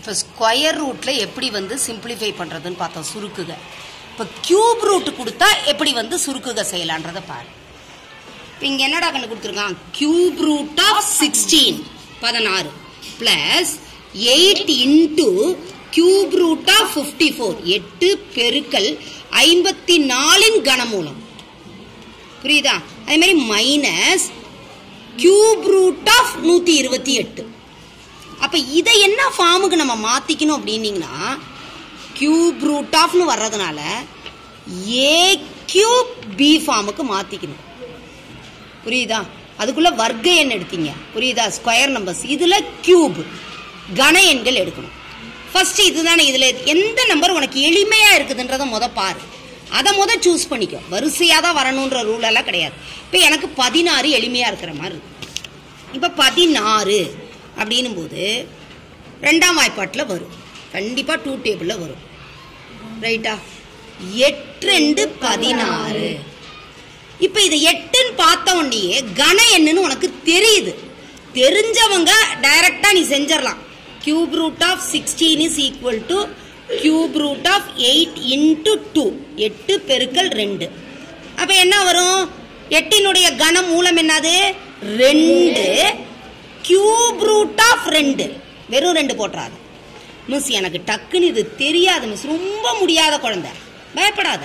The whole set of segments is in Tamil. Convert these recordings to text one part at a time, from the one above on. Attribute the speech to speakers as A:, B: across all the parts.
A: இப்போ ஸ்கொயர் ரூட்டில் எப்படி வந்து சிம்பிளிஃபை பண்ணுறதுன்னு பார்த்தோம் சுருக்குக. இப்போ கியூப் ரூட் கொடுத்தா எப்படி வந்து சுருக்குக செய்யலான்றதை பாரு. இப்போ இங்கே என்னடா கண்டு கொடுத்துருக்கான் கியூப் ரூட் ஆஃப் சிக்ஸ்டீன் பதினாறு plus eight into cube root of fifty four எட்டு பெருக்கல் ஐம்பத்தி நாலின் கனமூலம். புரியுதா? அதே மாதிரி மைனஸ் கியூப் ரூட் ஆஃப் நூற்றி இருபத்தி எட்டு. அப்போ இதை என்ன ஃபார்முக்கு நம்ம மாற்றிக்கணும் அப்படின்னீங்கன்னா கியூப் ரூட் ஆஃப்னு வர்றதுனால ஏ கியூப் பி ஃபார்முக்கு மாற்றிக்கணும் புரியுதா? அதுக்குள்ள வர்க்க எண் எடுத்தீங்க. புரியுதா? ஸ்கொயர் நம்பர்ஸ் இதில் கியூப் கன எண்கள் எடுக்கணும். ஃபஸ்ட்டு இதுதானே இதில் எந்த நம்பர் உனக்கு எளிமையாக இருக்குதுன்றத முத பாரு. அதை முத சூஸ் பண்ணிக்கோ. வரிசையாக தான் வரணுன்ற ரூலெல்லாம் கிடையாது. இப்போ எனக்கு பதினாறு எளிமையாக இருக்கிற மாதிரி இருக்கு. இப்போ பதினாறு. அப்படின்னும் போது ரெண்டாம் வாய்ப்பாட்டில் வரும். கண்டிப்பாக டூ டேபிளில் வரும். ரைட்டா எட்டு ரெண்டு பதினாறு. இப்போ இது எட்டுன்னு பார்த்த உடனேயே கன என்னன்னு உனக்கு தெரியுது. தெரிஞ்சவங்க டைரக்டாக நீ செஞ்சிடலாம். Cube root of sixteen is equal to cube root of eight into two எட்டு பெருக்கல் ரெண்டு. அப்போ என்ன வரும்? எட்டினுடைய கனம் மூலம் என்னது? ரெண்டு. கியூப் ரூட் ஆஃப் ரெண்டு. வெறும் ரெண்டு போட்டுறாது. மிஸ் எனக்கு டக்குன்னு இது தெரியாது மிஸ் ரொம்ப முடியாத குழந்தை. பயப்படாத.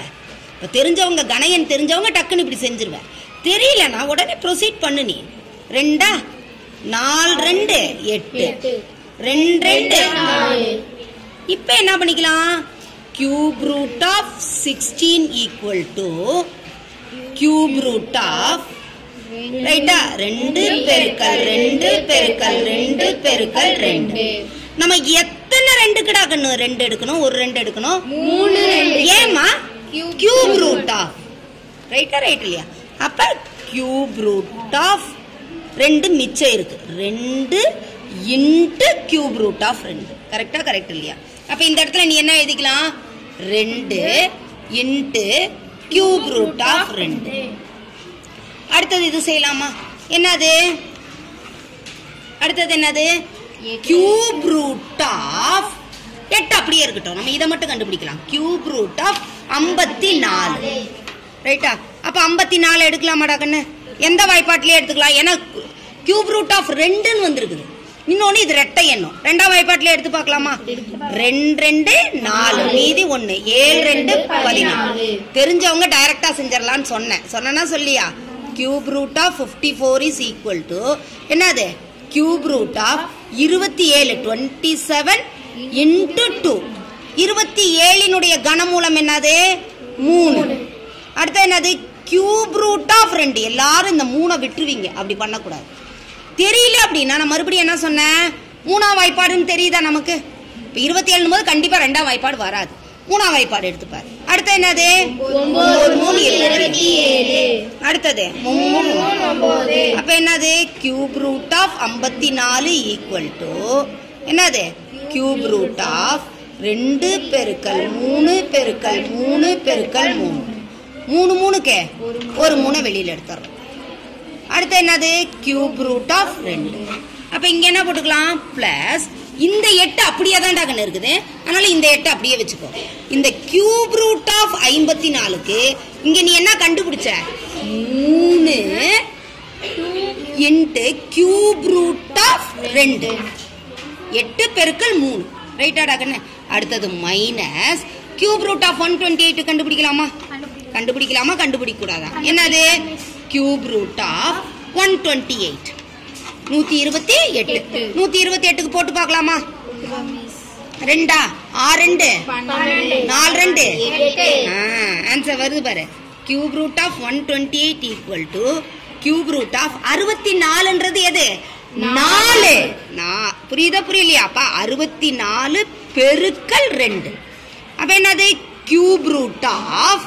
A: இப்போ தெரிஞ்சவங்க கணையன் தெரிஞ்சவங்க டக்குன்னு இப்படி செஞ்சிருவேன் தெரியலனா உடனே ப்ரொசீட் பண்ணு நீ. ரெண்டா? நாலு ரெண்டு. எட்டு. ரெண்டு ரெண்டு. இப்போ என்ன பண்ணிக்கலாம்? Cube root of sixteen equal to cube root of ரைட்டா ரெண்டு. பெருக்கல் ரெண்டு. பெருக்கல் ரெண்டு பெருக்கல் ரெண்டு. நம்ம எத்தனை ரெண்டு கிடாக்கணும் ரெண்டு எடுக்கணும் ஒரு ரெண்டு எடுக்கணும்.
B: மூணு.
A: ஏமா கியூப் ரூட் ஆஃப் ரைட்டா ரைட் இல்லையா? அப்ப கியூப் ரூட் ஆஃப் ரெண்டு மிச்சம் இருக்கு. ரெண்டு இன்ட்டு கியூப் ரூட் ஆஃப் ரெண்டு. கரெக்டா கரெக்ட் இல்லையா? அப்ப இந்த இடத்துல நீ என்ன எழுதிக்கலாம்? ரெண்டு இன்ட்டு கியூப் ரூட் ஆஃப் ரெண்டு. அடுத்தது இது செய்யலாமா? என்னது? அடுத்தது என்னது? கியூப் ரூட் ஆஃப் எட்டு அப்படியே இருக்கட்டும். நம்ம இதை மட்டும் கண்டுபிடிக்கலாம். கியூப் ரூட் ஆஃப் ஐம்பத்தி நாலு ரைட்டா அப்போ ஐம்பத்தி நாலு எடுக்கலாமாடா கண்ணு? எந்த வாய்ப்பாட்டிலே எடுத்துக்கலாம். ஏன்னா கியூப் ரூட் ஆஃப் ரெண்டுன்னு வந்திருக்குது. இன்னொன்று இது ரெட்டை எண்ணும். ரெண்டாம் வாய்ப்பாட்டிலே எடுத்து பார்க்கலாமா? ரெண்டு ரெண்டு நாலு. மீதி ஒன்று ஏழு ரெண்டு பதினாலு. தெரிஞ்சவங்க டைரக்டா செஞ்சிடலாம்னு சொன்னேன். சொன்னேன்னா சொல்லியா? Cube root of fifty four is equal to என்னது? கியூப் ரூட் ஆஃப் இருபத்தி ஏழு டுவெண்ட்டி செவன் இன்டு டூ இருபத்தி ஏழினுடைய கனமூலம் என்னது? மூணு. அடுத்து என்னது? கியூப் ரூட் ஆஃப் ரெண்டு. எல்லாரும் இந்த மூணை விட்டுருவீங்க. அப்படி பண்ணக்கூடாது. தெரியல அப்படின்னா நான் மறுபடியும் என்ன சொன்னேன்? மூணாம் வாய்ப்பாடுன்னு தெரியுதா நமக்கு? இப்போ இருபத்தி ஏழுன்னு போது கண்டிப்பாக ரெண்டாம் வாய்ப்பாடு வராது. மூணாம் வாய்ப்பாடு எடுத்துப்பாரு. அடுத்து என்னது? அடுத்தது. அப்ப என்னது? கியூப் ரூட் ஆஃப் ஐம்பத்தி நாலு ஈக்குவல் டு என்னது? கியூப் ரூட் ஆஃப் ரெண்டு பெருக்கல் மூணு பெருக்கல் மூணு பெருக்கல் மூணு. மூணு மூணுக்கே? ஒரு மூணை வெளியில எடுத்துறோம். அடுத்து என்னது? கியூப் ரூட் ஆஃப் ரெண்டு. அப்ப இங்க என்ன போட்டுக்கலாம்? பிளஸ் இந்த எட்டு அப்படியே தான் டக்குன்னு இருக்குது. அதனால இந்த எட்டு அப்படியே வச்சுக்கோ. இந்த கியூப் ரூட் ஆஃப் ஐம்பத்தி நாலுக்கு இங்க நீ என்ன கண்டுபிடிச்ச? மூணு இன்ட்டு கியூப் ரூட் ஆஃப் ரெண்டு. எட்டு பெருக்கள் மூணு. ரைட்டா கண்ணு. அடுத்தது minus cube root of one twenty eight கண்டுபிடிக்கலாமா? கண்டுபிடிக்கலாமா? கண்டுபிடிக்க கூடாதா என்னது? Cube root of one twenty eight நூத்தி இருபத்தி எட்டு. நூத்தி இருபத்தி எட்டுக்கு போட்டு பார்க்கலாமா? ரெண்டா? ஆறு ரெண்டு. நாலு ரெண்டு. ஆன்சர் வருது பாரு. Cube root of one twenty eight equal to cube root of அறுபத்தி நாலுன்றது எது? நாலு. புரியுதா புரியலையா? அப்ப அறுபத்தி நாலு பெருக்கல் ரெண்டு. அப்ப என்னது? கியூப் ரூட் ஆஃப்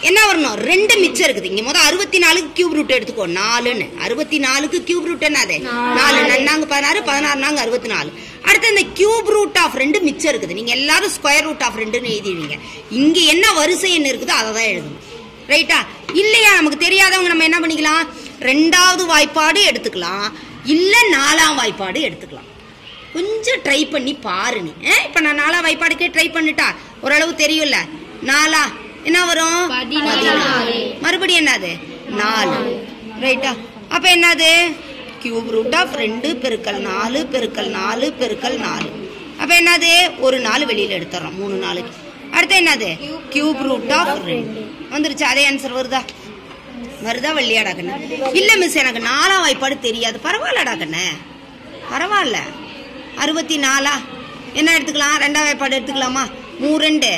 A: என்ன வரணும்? ரெண்டு மிச்சம் இருக்குது. இங்க முதல் அறுபத்தி நாலுக்கு கியூப் ரூட் எடுத்துக்கோ. நாலுன்னு. அறுபத்தி நாலுக்கு கியூப் ரூட் என்னது நாலு. நன்னாங்க பதினாறு பதினாறு நாங்க அறுபத்தி நாலு அடுத்து இந்த கியூப் ரூட் ஆஃப் ரெண்டு மிச்சம் இருக்குது. நீங்க எல்லாரும் ஸ்கொயர் ரூட் ஆஃப் ரெண்டுன்னு எழுதிடுவீங்க. இங்க என்ன வரிசை என்ன இருக்குதோ அதை தான் எழுதணும் ரைட்டா இல்லையா? நமக்கு தெரியாதவங்க நம்ம என்ன பண்ணிக்கலாம்? ரெண்டாவது வாய்ப்பாடு எடுத்துக்கலாம். இல்ல நாலாம் வாய்ப்பாடு எடுத்துக்கலாம். கொஞ்சம் ட்ரை பண்ணி பாரு நீ ஆ, இப்ப நான் நாலா வாய்ப்பாடுக்கே ட்ரை பண்ணிட்டா? ஓரளவு தெரியும்ல. நாலா? என்ன வரும். மறுபடியும் என்னது? நாலு. ரைட்டா அப்ப என்னது? கியூப் ரூட் ஆஃப் ரெண்டு பெருக்கல் நாலு பெருக்கல் நாலு பெருக்கல் நாலு. அப்ப என்னது? ஒரு நாலு வெளியில எடுத்துறோம். மூணு நாளுக்கு அடுத்து என்னது? கியூப் ரூட் ஆஃப் ரெண்டு. வந்துருச்சு. அதே ஆன்சர் வருதா? வருதா வெள்ளியாடா கண்ணு? இல்ல மிஸ் எனக்கு நாலாம் வாய்ப்பாடு தெரியாது. பரவாயில்லடா கண்ணு. பரவாயில்ல. அறுபத்தி நாலா. என்ன எடுத்துக்கலாம்? ரெண்டாம் வாய்ப்பாடு எடுத்துக்கலாமா? மூணு ரெண்டு.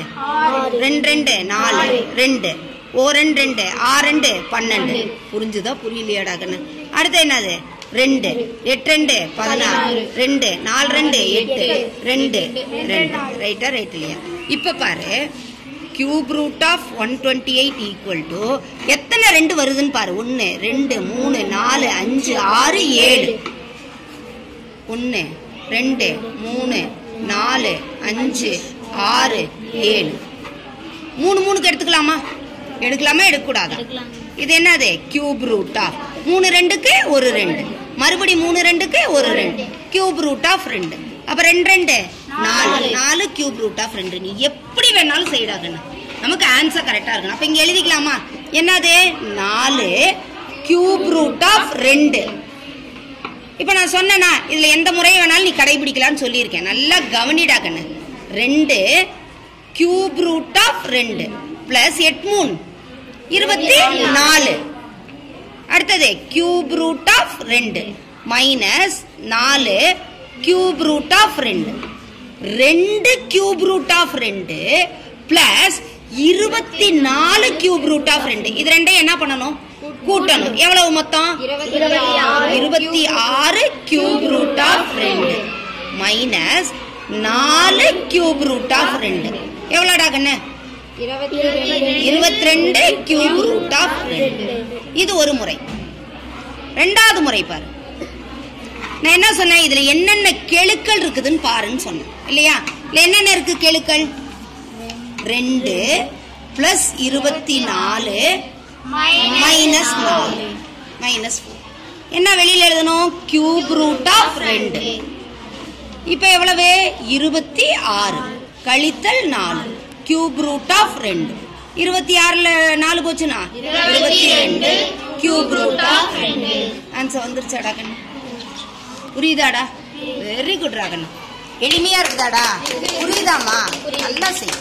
A: ரெண்டு ரெண்டு. நாலு. ரெண்டு. ஓ ரெண்டு ரெண்டு. ஆ ரெண்டு. பன்னெண்டு. புரிஞ்சுதா? புரியலையாடா கண்ணு. அடுத்து என்னது? ரெண்டு. எட்டு ரெண்டு. பதினாறு. ரெண்டு. நாலு ரெண்டு. எட்டு. ரெண்டு. ரெண்டு. ரைட்டா ரைட் இல்லையா? இப்ப பாரு. Cube root of one twenty eight equal to எத்தனை ரெண்டு வருதுன்னு பாரு. ஒன்று ரெண்டு மூணு நாலு அஞ்சு ஆறு ஏழு. ஒன்று ரெண்டு மூணு நாலு அஞ்சு ஆறு ஏழு. மூணு மூணுக்கு எடுத்துக்கலாமா? எடுக்கலாமா எடுக்கக்கூடாதா? இது என்னது? கியூப் ரூட் ஆஃப் மூணு ரெண்டுக்கு ஒரு ரெண்டு. மறுபடி மூணு ரெண்டுக்கு ஒரு ரெண்டு. கியூப் ரூட் ஆஃப் ரெண்டு. அப்ப ரெண்டு ரெண்டு? நாலு. நாலு. கியூப் ரூட் ஆஃப் ரெண்டு. நீ எப்படி வேணாலும் செய்யறாங்கண்ணா நமக்கு ஆன்சர் கரெக்டா இருக்கணும். அப்ப இங்க எழுதிக்கலாமா? என்னது? நாலு கியூப் ரூட் ஆஃப் ரெண்டு. இப்ப நான் சொன்னேனா இதுல எந்த முறையை வேணாலும் நீ கடைபிடிக்கலாம்னு சொல்லியிருக்கேன். நல்லா கவனிடா கண்ணு. ரெண்டு கியூப் ரூட் ஆஃப் ரெண்டு பிளஸ் எட் மூணு இருபத்தி நாலு. அடுத்தது கியூப் ரூட் ஆஃப் ரெண்டு மைனஸ் நாலு கியூப் ரூட் ஆஃப் ரெண்டு. ரெண்டு கியூப் ரூட் ஆஃப் ரெண்டு பிளஸ் இருபத்தி நாலு கியூப் ரூட் ஆஃப் ரெண்டு. இது ரெண்டையும் என்ன பண்ணணும்? கூட்டணும். எவ்வளவு மொத்தம்? இருபத்தி ஆறு. கியூப் ரூட் ஆஃப் ரெண்டு மைனஸ் நாலு கியூப் ரூட் ஆஃப் ரெண்டு. எவ்வளோடா கண்ணு? இருபத்தி ரெண்டு கியூப் ரூட் ஆஃப் ரெண்டு. இது ஒரு முறை. ரெண்டாவது முறை பாரு. நான் என்ன சொன்னேன்? இதுல என்னென்ன கெழுக்கள் இருக்குதுன்னு பாருன்னு சொன்னேன். இல்லையா? இல்லை என்னென்ன இருக்கு கெழுக்கள்? ரெண்டு பிளஸ் இருபத்தி நாலு. மைனஸ் நாலு மைனஸ் என்ன வெளியில எழுதணும்? கியூப் ரூட் ஆஃப் ரெண்டு. இப்போ எவ்வளவு? இருபத்தி ஆறு. கழித்தல் நாலு. கியூப் ரூட் ஆஃப் ரெண்டு. இருபத்தி ஆறுல நாலு போச்சுனா இருபத்தி ரெண்டு. கியூப் ரூட் ஆஃப் ரெண்டு. ஆன்சர் வந்துருச்சாடா கண்ணு புரியுதாடா? வெரி குட் ராகண்ணா எளிமையா இருக்குதாடா? புரியுதாமா நல்லா செய்.